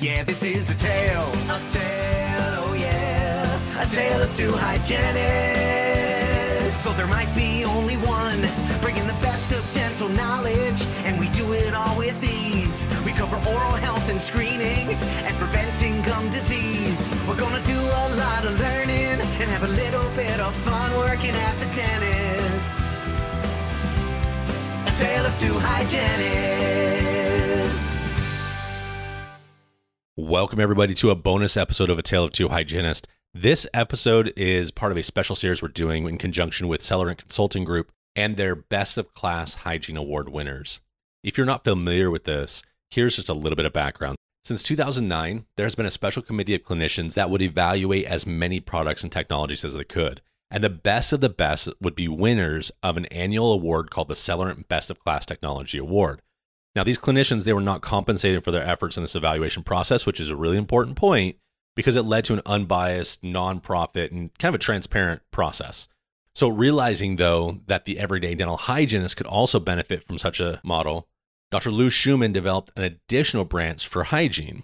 Yeah, this is a tale, a tale, oh yeah, a tale of two hygienists. So there might be only one, bringing the best of dental knowledge, and we do it all with ease. We cover oral health and screening, and preventing gum disease. We're gonna do a lot of learning, and have a little bit of fun working at the dentist. A tale of two hygienists. Welcome, everybody, to a bonus episode of A Tale of Two Hygienists. This episode is part of a special series we're doing in conjunction with Cellerant Consulting Group and their Best of Class Hygiene Award winners. If you're not familiar with this, here's just a little bit of background. Since 2009, there's been a special committee of clinicians that would evaluate as many products and technologies as they could. And the best of the best would be winners of an annual award called the Cellerant Best of Class Technology Award. Now, these clinicians, they were not compensated for their efforts in this evaluation process, which is a really important point because it led to an unbiased, nonprofit, and kind of a transparent process. So, realizing though that the everyday dental hygienist could also benefit from such a model, Dr. Lou Shuman developed an additional branch for hygiene.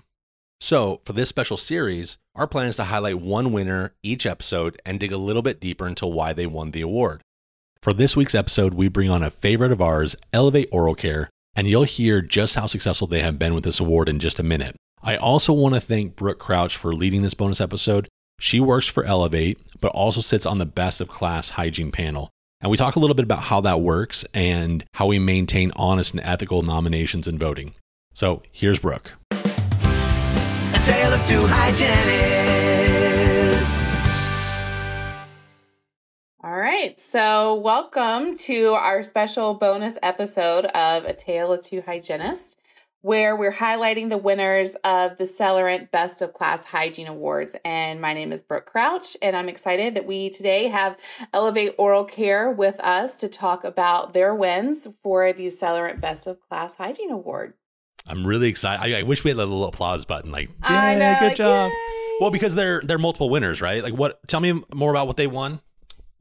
So, for this special series, our plan is to highlight one winner each episode and dig a little bit deeper into why they won the award. For this week's episode, we bring on a favorite of ours, Elevate Oral Care, and you'll hear just how successful they have been with this award in just a minute. I also want to thank Brooke Crouch for leading this bonus episode. She works for Elevate, but also sits on the best of class hygiene panel. And we talk a little bit about how that works and how we maintain honest and ethical nominations and voting. So here's Brooke. A tale of two hygienists. Right. So, welcome to our special bonus episode of A Tale of Two Hygienists, where we're highlighting the winners of the Cellerant Best of Class Hygiene Awards. And my name is Brooke Crouch, and I'm excited that we today have Elevate Oral Care with us to talk about their wins for the Cellerant Best of Class Hygiene Award. I'm really excited. I, I wish we had a little applause button, like, I "Yay, know, good job. yay. Well, because they're they're multiple winners, right? Like, what? Tell me more about what they won.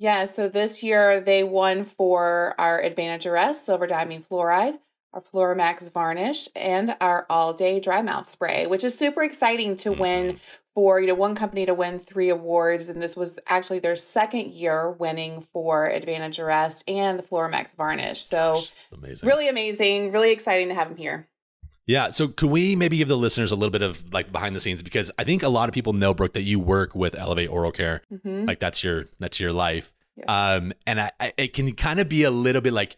Yeah, so this year they won for our Advantage Arrest Silver Diamine Fluoride, our FluoriMax Varnish, and our All Day Dry Mouth Spray, which is super exciting to win mm-hmm. for you know one company to win three awards, and this was actually their second year winning for Advantage Arrest and the FluoriMax Varnish. So Amazing. really amazing, really exciting to have them here. Yeah. So, can we maybe give the listeners a little bit of like behind the scenes because I think a lot of people know Brooke that you work with Elevate Oral Care, hmm like that's your that's your life. Um, and I, I it can kind of be a little bit like,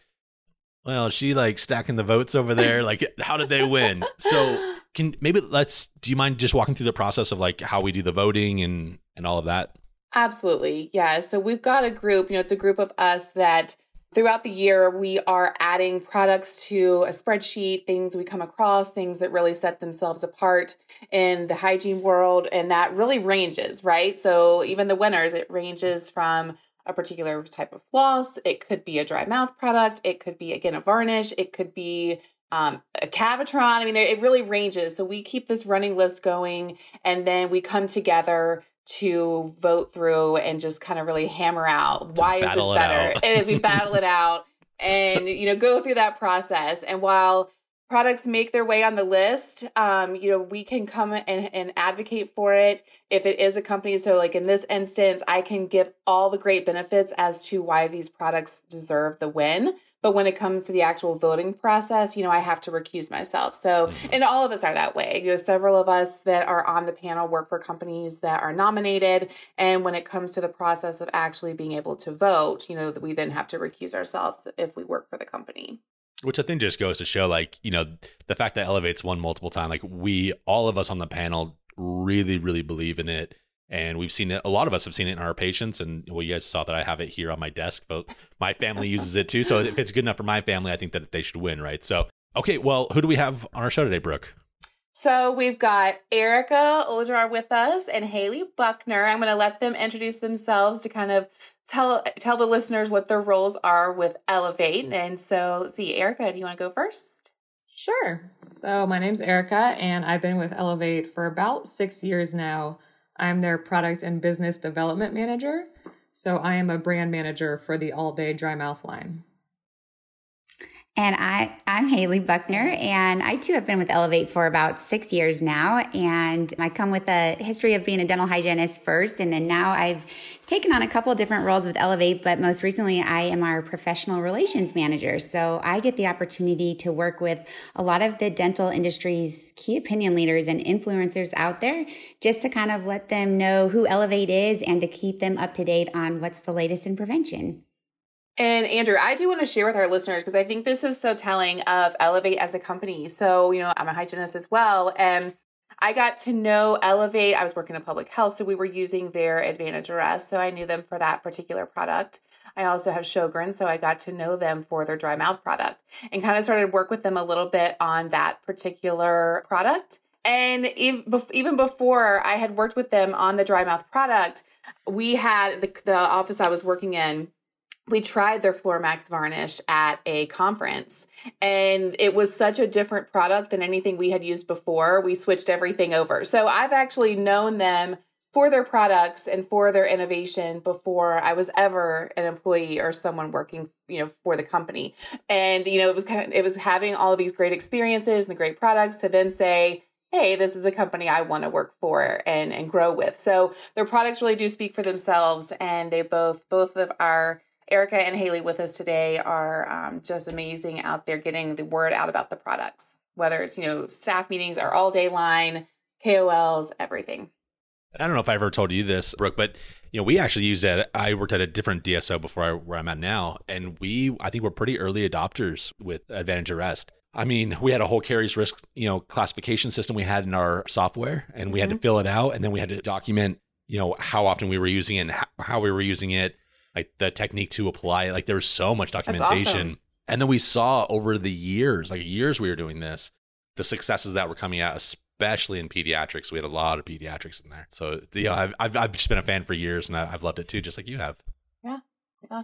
well, she like stacking the votes over there. Like, how did they win? So, can maybe let's. Do you mind just walking through the process of like how we do the voting and and all of that? Absolutely. Yeah. So we've got a group, you know, it's a group of us that throughout the year we are adding products to a spreadsheet, things we come across, things that really set themselves apart in the hygiene world. And that really ranges, right? So even the winners, it ranges from a particular type of floss. It could be a dry mouth product. It could be, again, a varnish. It could be um, a Cavitron. I mean, it really ranges. So we keep this running list going and then we come together to vote through and just kind of really hammer out why is this it better. out. it is we battle it out and you know go through that process. And while products make their way on the list, um, you know we can come and, and advocate for it if it is a company. So like in this instance, I can give all the great benefits as to why these products deserve the win. But when it comes to the actual voting process, you know, I have to recuse myself. So, mm-hmm. and all of us are that way. You know, several of us that are on the panel work for companies that are nominated. And when it comes to the process of actually being able to vote, you know, we then have to recuse ourselves if we work for the company. Which I think just goes to show, like, you know, the fact that Elevate's won multiple times, like, we, all of us on the panel, really, really believe in it. And we've seen it, a lot of us have seen it in our patients. And well, you guys saw that I have it here on my desk, but my family uses it too. So if it's good enough for my family, I think that they should win, right? So, okay, well, who do we have on our show today, Brooke? So we've got Arika Olijar with us and Hayley Buckner. I'm going to let them introduce themselves to kind of tell tell the listeners what their roles are with Elevate. And so let's see, Arika, do you want to go first? Sure. So my name's Arika, and I've been with Elevate for about six years now. I'm their product and business development manager. So I am a brand manager for the all day dry mouth line. And I, I'm Hayley Buckner, and I too have been with Elevate for about six years now. And I come with a history of being a dental hygienist first, and then now I've taken on a couple different roles with Elevate, but most recently I am our professional relations manager. So I get the opportunity to work with a lot of the dental industry's key opinion leaders and influencers out there just to kind of let them know who Elevate is and to keep them up to date on what's the latest in prevention. And Andrew, I do want to share with our listeners because I think this is so telling of Elevate as a company. So, you know, I'm a hygienist as well. And I got to know Elevate. I was working in public health, so we were using their Advantage Arrest. So I knew them for that particular product. I also have Sjogren, so I got to know them for their dry mouth product and kind of started work with them a little bit on that particular product. And even before I had worked with them on the dry mouth product, we had the, the office I was working in we tried their Max varnish at a conference and it was such a different product than anything we had used before. We switched everything over. So I've actually known them for their products and for their innovation before I was ever an employee or someone working, you know, for the company. And you know, it was kind of, it was having all these great experiences and the great products to then say, hey, this is a company I want to work for and and grow with. So their products really do speak for themselves and they both both of our Arika and Hayley with us today are um, just amazing out there getting the word out about the products, whether it's, you know, staff meetings, our all day line, KOLs, everything. I don't know if I ever told you this, Brooke, but you know, we actually used it. I worked at a different DSO before I, where I'm at now, and we, I think, we're pretty early adopters with Advantage Arrest. I mean, we had a whole caries risk, you know, classification system we had in our software, and we mm-hmm. had to mm-hmm. fill it out, and then we had to document, you know, how often we were using it, and how, how we were using it, like the technique to apply. Like there was so much documentation. Awesome. And then we saw over the years, like years we were doing this, the successes that were coming out, especially in pediatrics. We had a lot of pediatrics in there. So yeah, I've, I've, I've just been a fan for years and I've loved it too, just like you have. Yeah. Yeah.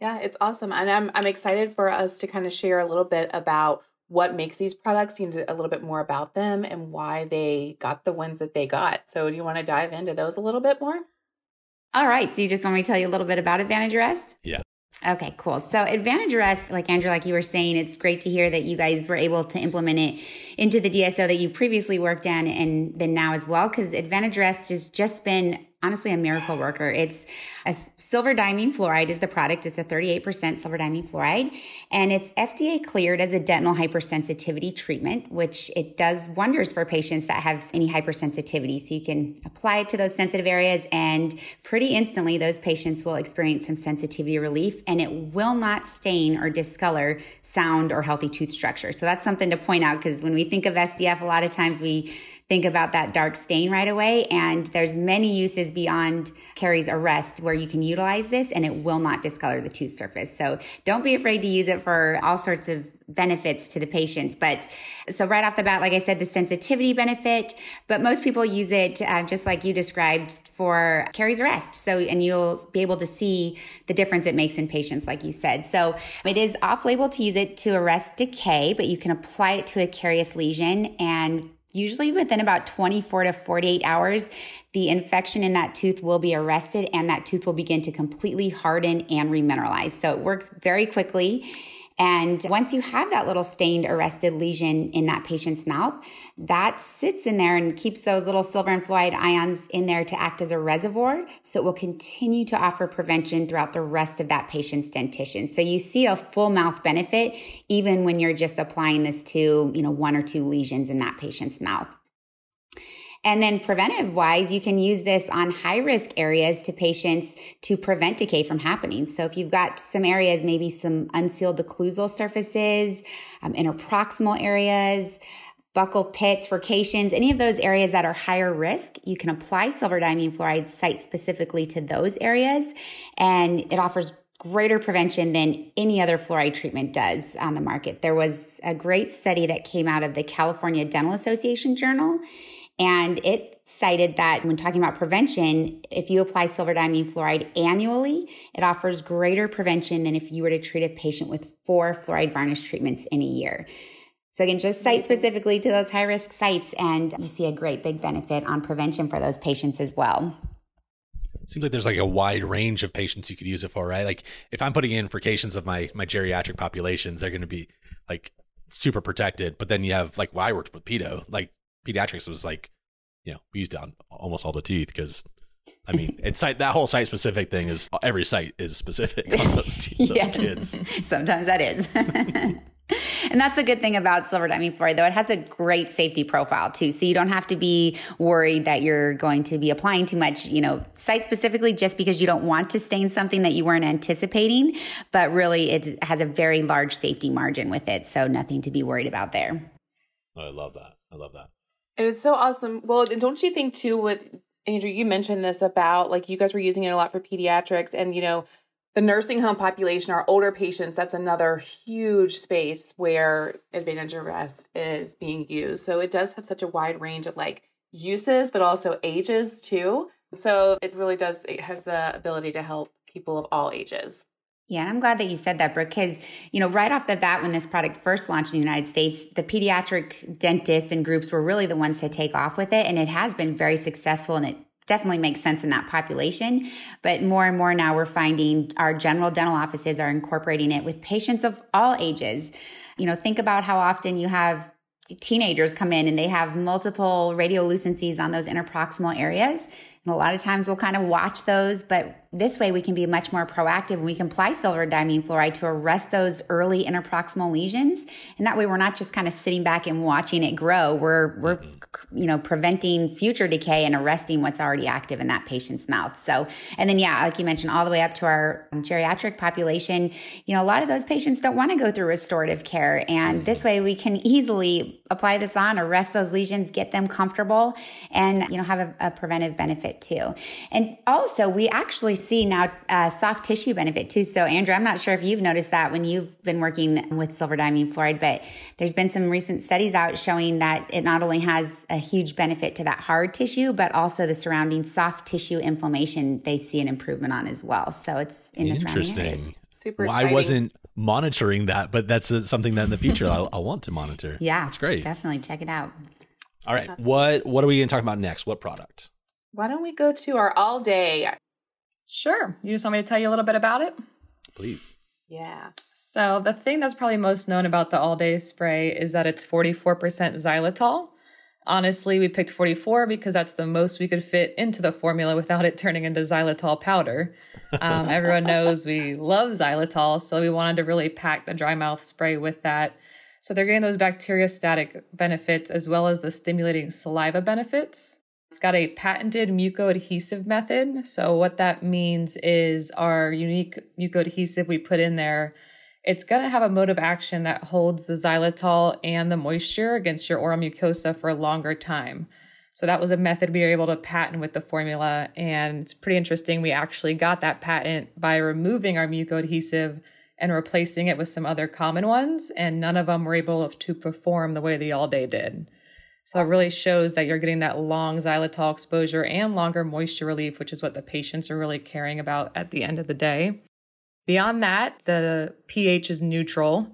Yeah. It's awesome. And I'm, I'm excited for us to kind of share a little bit about what makes these products, you know, a little bit more about them and why they got the ones that they got. So do you want to dive into those a little bit more? All right. So you just want me to tell you a little bit about Advantage Arrest? Yeah. Okay, cool. So Advantage Arrest, like Andrew, like you were saying, it's great to hear that you guys were able to implement it into the DSO that you previously worked in and then now as well, because Advantage Arrest has just been honestly a miracle worker. It's a silver-diamine fluoride is the product. It's a 38% silver-diamine fluoride and it's FDA cleared as a dental hypersensitivity treatment, which it does wonders for patients that have any hypersensitivity. So you can apply it to those sensitive areas and pretty instantly those patients will experience some sensitivity relief and it will not stain or discolor sound or healthy tooth structure. So that's something to point out because when we think of SDF, a lot of times we think about that dark stain right away. And there's many uses beyond caries arrest where you can utilize this and it will not discolor the tooth surface. So don't be afraid to use it for all sorts of benefits to the patients. But so right off the bat, like I said, the sensitivity benefit, but most people use it uh, just like you described for caries arrest. So, and you'll be able to see the difference it makes in patients, like you said. So it is off label to use it to arrest decay, but you can apply it to a carious lesion and Usually within about 24 to 48 hours, the infection in that tooth will be arrested and that tooth will begin to completely harden and remineralize. So it works very quickly. And once you have that little stained arrested lesion in that patient's mouth, that sits in there and keeps those little silver and fluoride ions in there to act as a reservoir. So it will continue to offer prevention throughout the rest of that patient's dentition. So you see a full mouth benefit even when you're just applying this to, you know, one or two lesions in that patient's mouth. And then preventive wise, you can use this on high risk areas to patients to prevent decay from happening. So if you've got some areas, maybe some unsealed occlusal surfaces, um, interproximal areas, buccal pits, furcations, any of those areas that are higher risk, you can apply silver diamine fluoride site specifically to those areas. And it offers greater prevention than any other fluoride treatment does on the market. There was a great study that came out of the California Dental Association Journal and it cited that when talking about prevention, if you apply silver diamine fluoride annually, it offers greater prevention than if you were to treat a patient with four fluoride varnish treatments in a year. So again, just site specifically to those high risk sites, and you see a great big benefit on prevention for those patients as well. seems like there's like a wide range of patients you could use it for, right? Like if I'm putting in for cases of my my geriatric populations, they're going to be like super protected. But then you have like, well, I worked with pedo, like pediatrics was like, you know, we used on almost all the teeth because I mean, it's site that whole site specific thing is every site is specific on those, teeth, those kids. Sometimes that is. and that's a good thing about silver diamine fluoride, though. It has a great safety profile too. So you don't have to be worried that you're going to be applying too much, you know, site specifically just because you don't want to stain something that you weren't anticipating. But really, it has a very large safety margin with it. So nothing to be worried about there. Oh, I love that. I love that. And it's so awesome. Well, and don't you think too with Andrew, you mentioned this about like you guys were using it a lot for pediatrics and you know, the nursing home population, our older patients, that's another huge space where Advantage Arrest is being used. So it does have such a wide range of like uses, but also ages too. So it really does, it has the ability to help people of all ages. Yeah, I'm glad that you said that, Brooke, because, you know, right off the bat, when this product first launched in the United States, the pediatric dentists and groups were really the ones to take off with it. And it has been very successful and it definitely makes sense in that population. But more and more now we're finding our general dental offices are incorporating it with patients of all ages. You know, think about how often you have teenagers come in and they have multiple radiolucencies on those interproximal areas. And a lot of times we'll kind of watch those, but this way we can be much more proactive and we can apply silver diamine fluoride to arrest those early interproximal lesions. And that way we're not just kind of sitting back and watching it grow. We're, we're, mm-hmm. you know, preventing future decay and arresting what's already active in that patient's mouth. So, and then, yeah, like you mentioned, all the way up to our geriatric population, you know, a lot of those patients don't want to go through restorative care. And mm-hmm. this way we can easily apply this on, arrest those lesions, get them comfortable and, you know, have a, a preventive benefit too. And also we actually see now uh, soft tissue benefit too. So Andrew, I'm not sure if you've noticed that when you've been working with silver diamine fluoride, but there's been some recent studies out showing that it not only has a huge benefit to that hard tissue, but also the surrounding soft tissue inflammation they see an improvement on as well. So it's in the surrounding areas. Super. Well, I wasn't monitoring that, but that's something that in the future I'll, I'll, want to monitor. Yeah, that's great. Definitely check it out. All right, Absolutely. what what are we going to talk about next? What product? Why don't we go to our all day? Sure. You just want me to tell you a little bit about it? Please. Yeah. So, the thing that's probably most known about the all day spray is that it's 44% xylitol. Honestly, we picked 44 because that's the most we could fit into the formula without it turning into xylitol powder. Um, everyone knows we love xylitol, so we wanted to really pack the dry mouth spray with that. So they're getting those bacteriostatic benefits as well as the stimulating saliva benefits. It's got a patented mucoadhesive method. So what that means is our unique mucoadhesive we put in there, it's going to have a mode of action that holds the xylitol and the moisture against your oral mucosa for a longer time. So that was a method we were able to patent with the formula. And it's pretty interesting. We actually got that patent by removing our mucoadhesive and replacing it with some other common ones. And none of them were able to perform the way the all day did. So it really shows that you're getting that long xylitol exposure and longer moisture relief, which is what the patients are really caring about at the end of the day. Beyond that, the pH is neutral,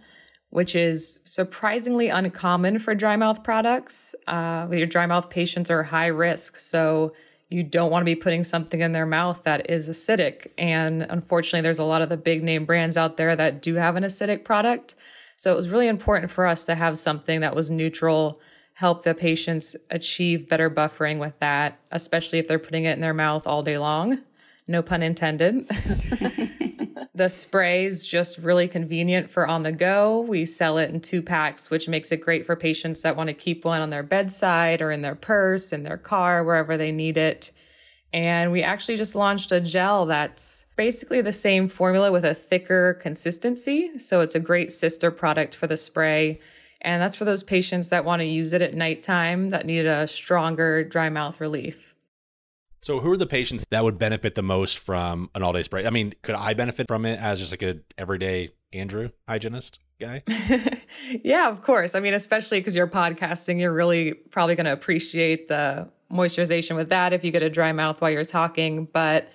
which is surprisingly uncommon for dry mouth products. Uh, your dry mouth patients are high risk, so you don't want to be putting something in their mouth that is acidic. And unfortunately, there's a lot of the big name brands out there that do have an acidic product. So it was really important for us to have something that was neutral help the patients achieve better buffering with that, especially if they're putting it in their mouth all day long. No pun intended. the spray is just really convenient for on the go. We sell it in two packs, which makes it great for patients that want to keep one on their bedside or in their purse, in their car, wherever they need it. And we actually just launched a gel that's basically the same formula with a thicker consistency. So it's a great sister product for the spray and that's for those patients that want to use it at nighttime that need a stronger dry mouth relief. So, who are the patients that would benefit the most from an all day spray? I mean, could I benefit from it as just like a everyday Andrew hygienist guy? yeah, of course. I mean, especially because you're podcasting, you're really probably going to appreciate the moisturization with that if you get a dry mouth while you're talking. But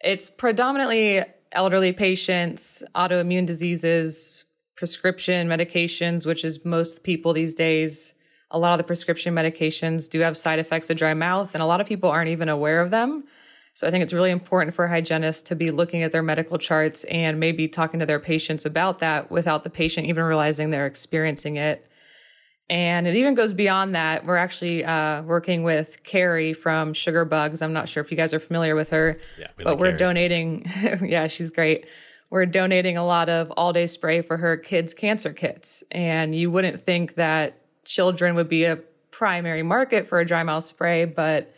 it's predominantly elderly patients, autoimmune diseases, prescription medications, which is most people these days, a lot of the prescription medications do have side effects of dry mouth, and a lot of people aren't even aware of them. So I think it's really important for hygienists to be looking at their medical charts and maybe talking to their patients about that without the patient even realizing they're experiencing it. And it even goes beyond that. We're actually uh, working with Carrie from Sugar Bugs. I'm not sure if you guys are familiar with her, Yeah, we but like we're Carrie. donating. yeah, she's great. We're donating a lot of all day spray for her kids' cancer kits. And you wouldn't think that children would be a primary market for a dry mouth spray, but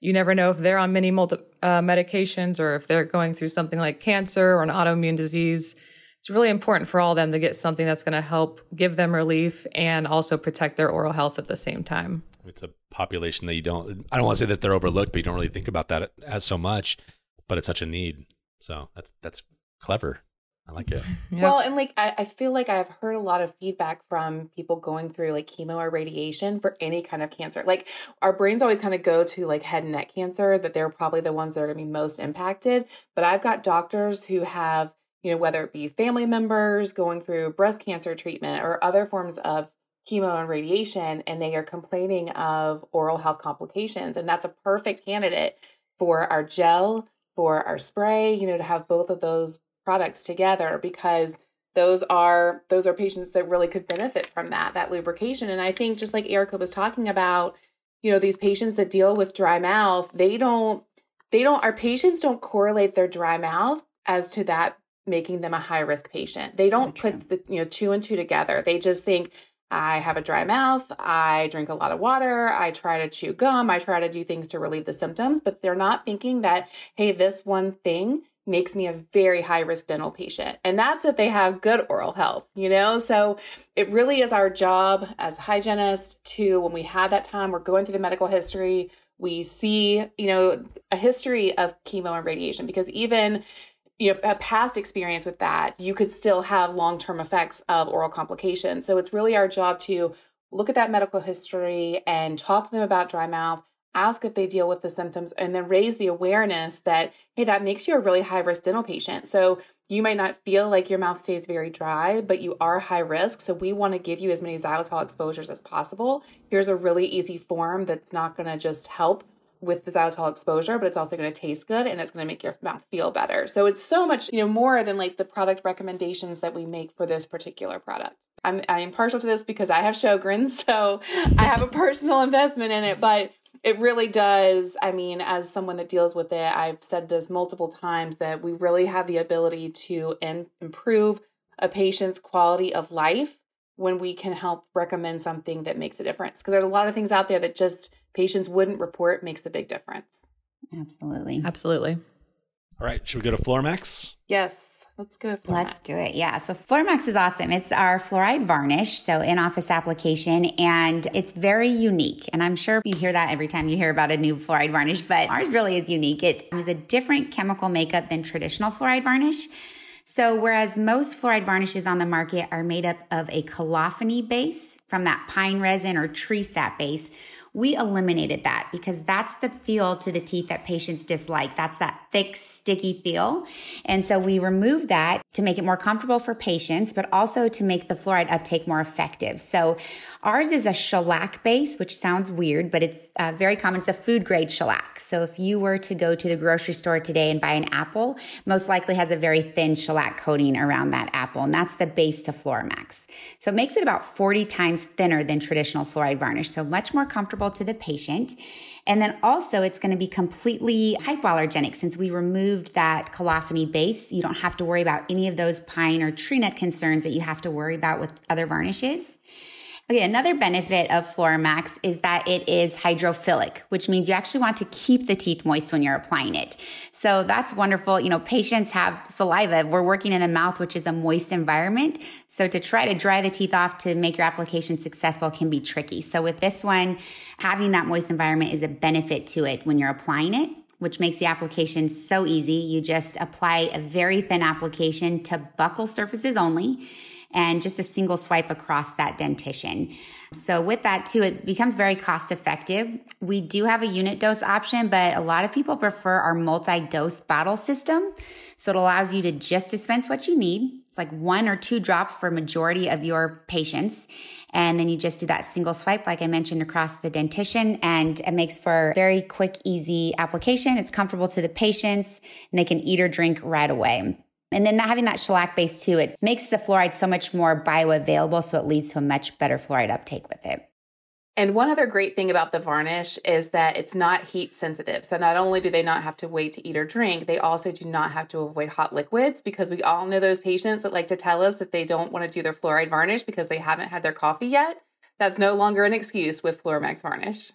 you never know if they're on many multi, uh, medications or if they're going through something like cancer or an autoimmune disease. It's really important for all of them to get something that's going to help give them relief and also protect their oral health at the same time. It's a population that you don't. I don't want to say that they're overlooked, but you don't really think about that as so much. But it's such a need. So that's that's clever. I like it. Yeah. Well, and like I, I feel like I've heard a lot of feedback from people going through like chemo or radiation for any kind of cancer. Like our brains always kind of go to like head and neck cancer, that they're probably the ones that are gonna be most impacted. But I've got doctors who have, you know, whether it be family members going through breast cancer treatment or other forms of chemo and radiation, and they are complaining of oral health complications. And that's a perfect candidate for our gel, for our spray, you know, to have both of those products together because those are those are patients that really could benefit from that that lubrication. And i think just like arika was talking about you know these patients that deal with dry mouth they don't they don't our patients don't correlate their dry mouth as to that making them a high risk patient. They don't true. put the you know two and two together. They just think i have a dry mouth i drink a lot of water i try to chew gum i try to do things to relieve the symptoms but they're not thinking that hey this one thing makes me a very high risk dental patient. And that's if they have good oral health, you know? So it really is our job as hygienists to, when we have that time, we're going through the medical history, we see, you know, a history of chemo and radiation because even you know a past experience with that you could still have long-term effects of oral complications so it's really our job to look at that medical history and talk to them about dry mouth ask if they deal with the symptoms and then raise the awareness that hey that makes you a really high risk dental patient so you might not feel like your mouth stays very dry but you are high risk so we want to give you as many xylitol exposures as possible here's a really easy form that's not going to just help with the xylitol exposure, but it's also going to taste good and it's going to make your mouth feel better. So it's so much, you know, more than like the product recommendations that we make for this particular product. I'm I'm partial to this because I have Sjogren's, so I have a personal investment in it, but it really does. I mean, as someone that deals with it, I've said this multiple times that we really have the ability to in, improve a patient's quality of life when we can help recommend something that makes a difference. Because there's a lot of things out there that just patients wouldn't report makes a big difference. Absolutely. Absolutely. All right, should we go to FluoriMax? Yes, let's go. Let's do it. Yeah. So FluoriMax is awesome. It's our fluoride varnish, so in office application, and it's very unique. And I'm sure you hear that every time you hear about a new fluoride varnish, but ours really is unique. It is a different chemical makeup than traditional fluoride varnish. So, whereas most fluoride varnishes on the market are made up of a colophony base from that pine resin or tree sap base, we eliminated that because that's the feel to the teeth that patients dislike. That's that thick, sticky feel. And so we removed that to make it more comfortable for patients, but also to make the fluoride uptake more effective. So ours is a shellac base, which sounds weird, but it's uh, very common. It's a food grade shellac. So if you were to go to the grocery store today and buy an apple, most likely has a very thin shellac coating around that apple. And that's the base to FluoriMax. So it makes it about 40 times thinner than traditional fluoride varnish. So much more comfortable to the patient. And then also, it's going to be completely hypoallergenic since we removed that colophony base. You don't have to worry about any of those pine or tree nut concerns that you have to worry about with other varnishes. Okay, another benefit of FluoriMax is that it is hydrophilic, which means you actually want to keep the teeth moist when you're applying it. So that's wonderful. You know, patients have saliva. We're working in the mouth, which is a moist environment. So to try to dry the teeth off to make your application successful can be tricky. So with this one, having that moist environment is a benefit to it when you're applying it which makes the application so easy. You just apply a very thin application to buccal surfaces only and just a single swipe across that dentition. So with that too, it becomes very cost effective. We do have a unit dose option, but a lot of people prefer our multi-dose bottle system, So it allows you to just dispense what you need. It's like one or two drops for majority of your patients. And then you just do that single swipe, like I mentioned, across the dentition. And it makes for very quick, easy application. It's comfortable to the patients and they can eat or drink right away. And then having that shellac base too, it makes the fluoride so much more bioavailable. So it leads to a much better fluoride uptake with it. And one other great thing about the varnish is that it's not heat sensitive. So not only do they not have to wait to eat or drink, they also do not have to avoid hot liquids because we all know those patients that like to tell us that they don't want to do their fluoride varnish because they haven't had their coffee yet. That's no longer an excuse with FluoriMax varnish.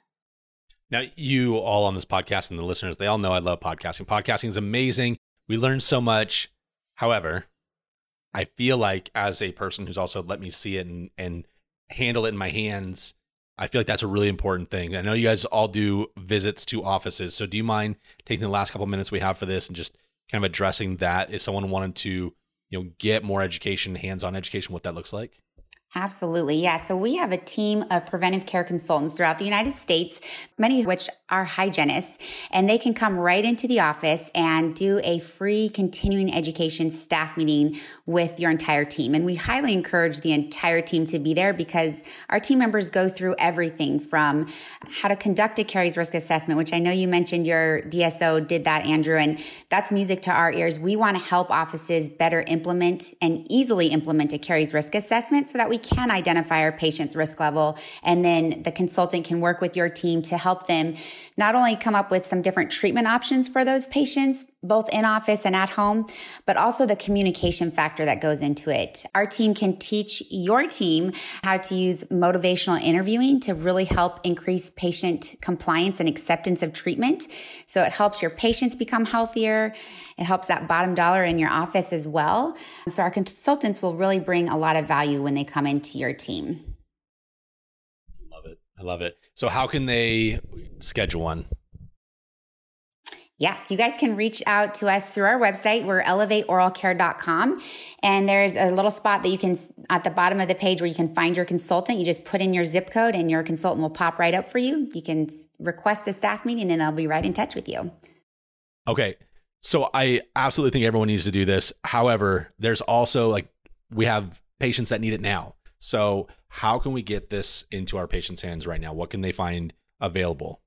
Now, you all on this podcast and the listeners, they all know I love podcasting. Podcasting is amazing. We learn so much. However, I feel like as a person who's also let me see it and, and handle it in my hands, I feel like that's a really important thing. I know you guys all do visits to offices. So do you mind taking the last couple minutes we have for this and just kind of addressing that if someone wanted to, you know, get more education, hands-on education, what that looks like? Absolutely. Yeah. So we have a team of preventive care consultants throughout the United States, many of which are hygienists, and they can come right into the office and do a free continuing education staff meeting with your entire team. And we highly encourage the entire team to be there because our team members go through everything from how to conduct a caries risk assessment, which I know you mentioned your DSO did that, Andrew, and that's music to our ears. We want to help offices better implement and easily implement a caries risk assessment so that we can identify our patient's risk level. And then the consultant can work with your team to help them not only come up with some different treatment options for those patients, both in office and at home, but also the communication factor that goes into it. Our team can teach your team how to use motivational interviewing to really help increase patient compliance and acceptance of treatment. So it helps your patients become healthier. It helps that bottom dollar in your office as well. So our consultants will really bring a lot of value when they come into your team. Love it. I love it. So how can they schedule one? Yes, you guys can reach out to us through our website. We're elevateoralcare.com. And there's a little spot that you can, at the bottom of the page, where you can find your consultant. You just put in your zip code and your consultant will pop right up for you. You can request a staff meeting and they'll be right in touch with you. Okay. So I absolutely think everyone needs to do this. However, there's also like, we have patients that need it now. So how can we get this into our patients' hands right now? What can they find available?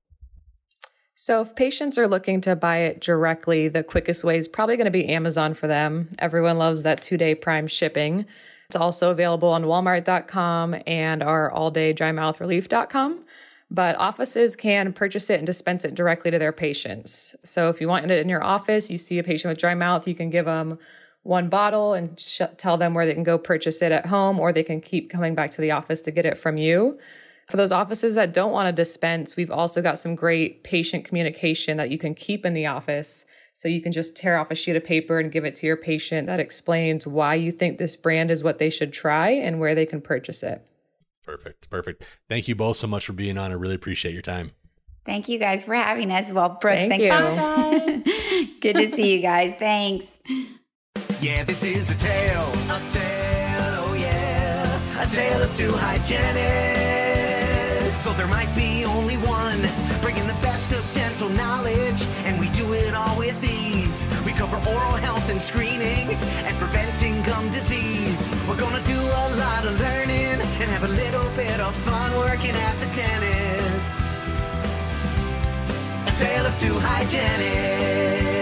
So, if patients are looking to buy it directly, the quickest way is probably going to be Amazon for them. Everyone loves that two day prime shipping. It's also available on walmart.com and our all day. But offices can purchase it and dispense it directly to their patients. So, if you want it in your office, you see a patient with dry mouth, you can give them one bottle and tell them where they can go purchase it at home, or they can keep coming back to the office to get it from you. For those offices that don't want to dispense, we've also got some great patient communication that you can keep in the office. So you can just tear off a sheet of paper and give it to your patient that explains why you think this brand is what they should try and where they can purchase it. Perfect. Perfect. Thank you both so much for being on. I really appreciate your time. Thank you guys for having us. Well, Brooke, Thank thanks. you. Good to see you guys. Thanks. Yeah, this is a tale, a tale, oh yeah, a tale of two hygienists. So there might be only one, bringing the best of dental knowledge, and we do it all with ease. We cover oral health and screening, and preventing gum disease. We're gonna do a lot of learning, and have a little bit of fun working at the dentist. A tale of two hygienists.